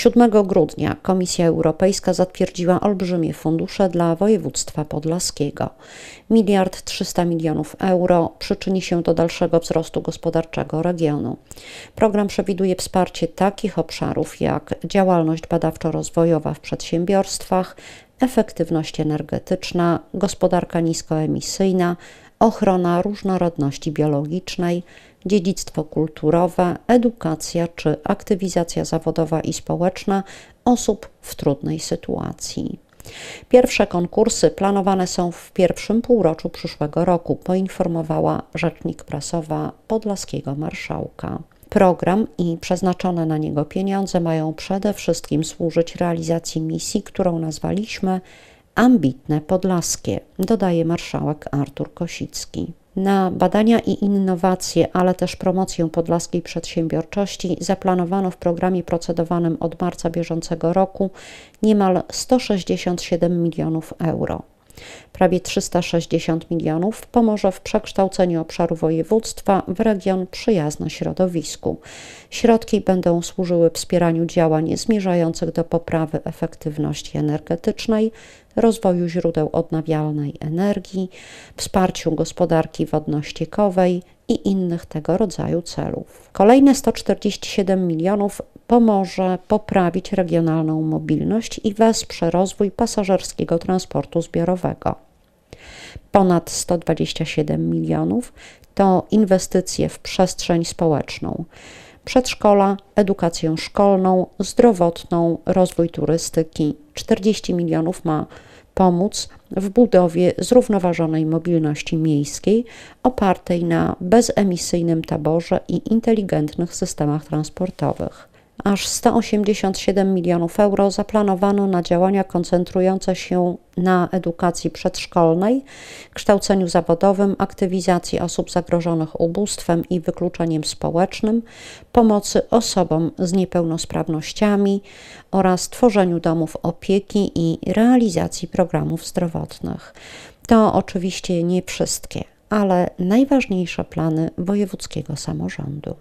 7 grudnia Komisja Europejska zatwierdziła olbrzymie fundusze dla województwa podlaskiego. Miliard 300 milionów euro przyczyni się do dalszego wzrostu gospodarczego regionu. Program przewiduje wsparcie takich obszarów jak działalność badawczo-rozwojowa w przedsiębiorstwach, efektywność energetyczna, gospodarka niskoemisyjna, ochrona różnorodności biologicznej, dziedzictwo kulturowe, edukacja czy aktywizacja zawodowa i społeczna osób w trudnej sytuacji. Pierwsze konkursy planowane są w pierwszym półroczu przyszłego roku, poinformowała rzecznik prasowa podlaskiego marszałka. Program i przeznaczone na niego pieniądze mają przede wszystkim służyć realizacji misji, którą nazwaliśmy ambitne podlaskie, dodaje marszałek Artur Kosicki. Na badania i innowacje, ale też promocję podlaskiej przedsiębiorczości zaplanowano w programie procedowanym od marca bieżącego roku niemal 167 milionów euro. Prawie 360 milionów pomoże w przekształceniu obszaru województwa w region przyjazny środowisku. Środki będą służyły wspieraniu działań zmierzających do poprawy efektywności energetycznej, rozwoju źródeł odnawialnej energii, wsparciu gospodarki wodno-ściekowej i innych tego rodzaju celów. Kolejne 147 milionów pomoże poprawić regionalną mobilność i wesprze rozwój pasażerskiego transportu zbiorowego. Ponad 127 milionów to inwestycje w przestrzeń społeczną, przedszkola, edukację szkolną, zdrowotną, rozwój turystyki. 40 milionów ma pomóc w budowie zrównoważonej mobilności miejskiej opartej na bezemisyjnym taborze i inteligentnych systemach transportowych aż 187 milionów euro zaplanowano na działania koncentrujące się na edukacji przedszkolnej, kształceniu zawodowym, aktywizacji osób zagrożonych ubóstwem i wykluczeniem społecznym, pomocy osobom z niepełnosprawnościami oraz tworzeniu domów opieki i realizacji programów zdrowotnych. To oczywiście nie wszystkie, ale najważniejsze plany wojewódzkiego samorządu.